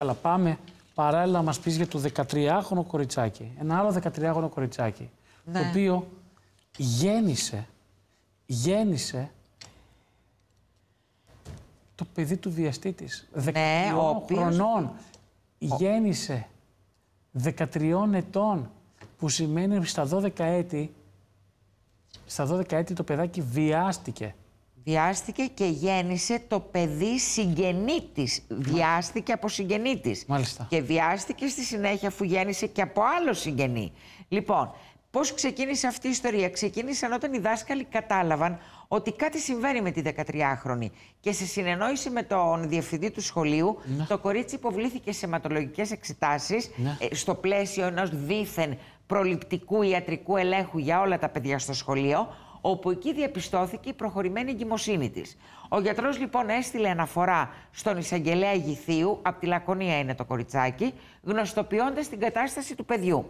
Αλλά πάμε παράλληλα να μας πεις για το 13χρονο κοριτσάκι. Ένα άλλο 13χρονο κοριτσάκι. Το Ναι. οποίο γέννησε, γέννησε το παιδί του βιαστή της. 13 Ναι, ο οποίος- χρονών. Γέννησε 13 ετών, που σημαίνει ότι στα 12 έτη, στα 12 έτη το παιδάκι βιάστηκε. Βιάστηκε και γέννησε το παιδί συγγενή τη. Βιάστηκε από συγγενή τη. Μάλιστα. Και βιάστηκε στη συνέχεια αφού γέννησε και από άλλο συγγενή. Λοιπόν, πώς ξεκίνησε αυτή η ιστορία; Ξεκίνησαν όταν οι δάσκαλοι κατάλαβαν ότι κάτι συμβαίνει με τη 13χρονη. Και σε συνεννόηση με τον διευθυντή του σχολείου, το κορίτσι υποβλήθηκε σε αιματολογικές εξετάσεις Ναι. στο πλαίσιο ενός δίθεν προληπτικού ιατρικού ελέγχου για όλα τα παιδιά στο σχολείο, όπου εκεί διαπιστώθηκε η προχωρημένη εγκυμοσύνη της. Ο γιατρός λοιπόν έστειλε αναφορά στον εισαγγελέα Γηθίου, από τη Λακωνία είναι το κοριτσάκι, γνωστοποιώντας την κατάσταση του παιδιού.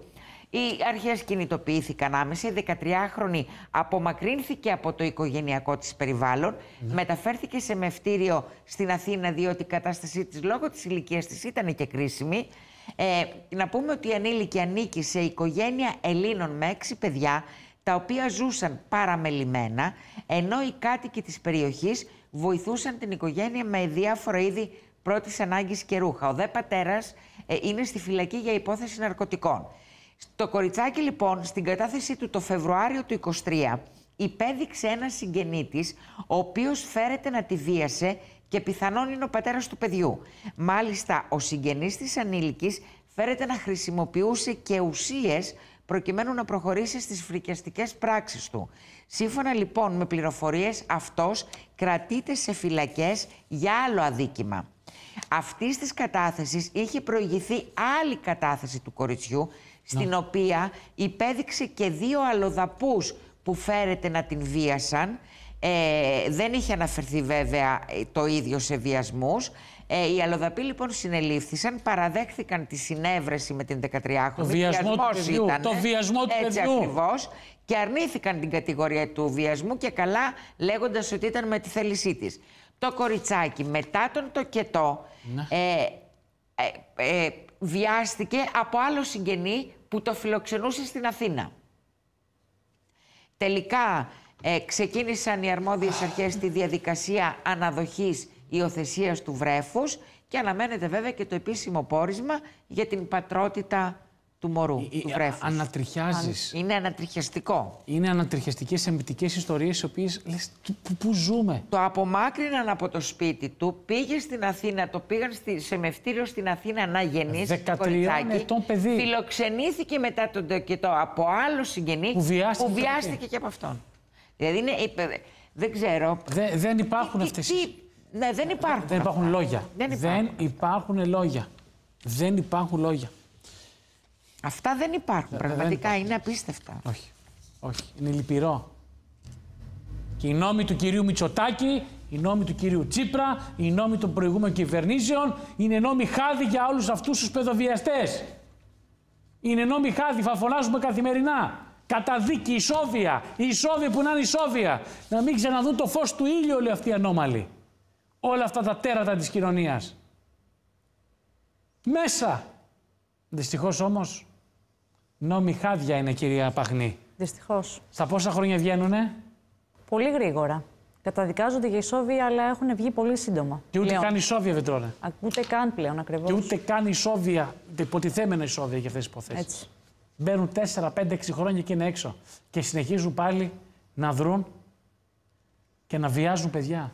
Οι αρχές κινητοποιήθηκαν άμεσα, η 13χρονη απομακρύνθηκε από το οικογενειακό της περιβάλλον, μεταφέρθηκε σε μευτήριο στην Αθήνα διότι η κατάστασή της λόγω της ηλικίας της ήταν και κρίσιμη. Ε, να πούμε ότι η ανήλικη ανήκει σε οικογένεια Ελλήνων με έξι παιδιά, τα οποία ζούσαν παραμελημένα, ενώ οι κάτοικοι της περιοχής βοηθούσαν την οικογένεια με διάφορα είδη πρώτης ανάγκης και ρούχα. Ο δε πατέρας ε, είναι στη φυλακή για υπόθεση ναρκωτικών. Το κοριτσάκι λοιπόν στην κατάθεσή του το Φεβρουάριο του 23 υπέδειξε ένα συγγενή της, ο οποίος φέρεται να τη βίασε και πιθανόν είναι ο πατέρας του παιδιού. Μάλιστα, ο συγγενής της ανήλικης φέρεται να χρησιμοποιούσε και ουσίες προκειμένου να προχωρήσει στις φρικιαστικές πράξεις του. Σύμφωνα λοιπόν με πληροφορίες, αυτός κρατείται σε φυλακές για άλλο αδίκημα. Αυτής της κατάθεσης είχε προηγηθεί άλλη κατάθεση του κοριτσιού, στην οποία υπέδειξε και δύο αλλοδαπούς που φέρεται να την βίασαν. Ε, δεν είχε αναφερθεί βέβαια ε, το ίδιο σε βιασμούς. Ε, οι αλλοδαποί λοιπόν συνελήφθησαν, παραδέχθηκαν τη συνέβρεση με την 13χρονη. Το βιασμό του παιδιού, το βιασμό του Έτσι παιδιού. ακριβώς. Και αρνήθηκαν την κατηγορία του βιασμού και καλά λέγοντας ότι ήταν με τη θέλησή της. Το κοριτσάκι μετά τον τοκετό Ναι. ε, ε, ε, βιάστηκε από άλλο συγγενή που το φιλοξενούσε στην Αθήνα. Τελικά ε, ξεκίνησαν οι αρμόδιες αρχές στη διαδικασία αναδοχής υιοθεσίας του βρέφους και αναμένεται βέβαια και το επίσημο πόρισμα για την πατρότητα του μωρού, Ε, του ε, βρέφους. Ανατριχιάζεις. Είναι ανατριχιαστικό. Είναι ανατριχιαστικές εμμυτικές ιστορίες, οι οποίες λες, «Τι- πού, πού ζούμε; Το απομάκρυναν από το σπίτι του, πήγε στην Αθήνα, το πήγαν στη, σε μευτήριο στην Αθήνα να γεννήσει. 13 το κοριτσάκι. ετών παιδί. Φιλοξενήθηκε μετά τον τοκετό από άλλο συγγενή Που βιάστηκε που το βιάστηκε παιδί. και από αυτόν. Δηλαδή είναι, είπε- δεν ξέρω. Δε- δεν υπάρχουν Τι- αυτές τι- ναι, δεν υπάρχουν. Δεν υπάρχουν αυτά. λόγια. Δεν υπάρχουν. υπάρχουν λόγια. Δεν υπάρχουν λόγια. Αυτά δεν υπάρχουν. δεν Πραγματικά υπάρχουν. είναι απίστευτα. Όχι. Όχι. Είναι λυπηρό. Και οι νόμοι του κυρίου Μητσοτάκη, οι νόμοι του κυρίου Τσίπρα, οι νόμοι των προηγούμενων κυβερνήσεων είναι νόμοι χάδι για όλους αυτούς τους παιδοβιαστές. Είναι νόμοι χάδι, θα φωνάζουμε καθημερινά. Καταδίκη, ισόβια, ισόβια που να είναι ισόβια. Να μην ξαναδούν το φως του ήλιου όλοι αυτοί οι ανώμαλοι. Όλα αυτά τα τέρατα της κοινωνίας. Μέσα. Δυστυχώς όμως, νόμοι χάδια είναι κυρία Παχνή. Δυστυχώς. Στα πόσα χρόνια βγαίνουνε; Πολύ γρήγορα. Καταδικάζονται για ισόβια, αλλά έχουν βγει πολύ σύντομα. και ούτε Πλέον. καν ισόβια δεν τρώνε. Α, Ούτε καν πλέον ακριβώς. Και ούτε καν ισόβια, υποτιθέμενα ισόβια για αυτές τις υποθέσεις. Έτσι. Μπαίνουν 4, 5, 6 χρόνια και είναι έξω. Και συνεχίζουν πάλι να δρουν και να βιάζουν παιδιά.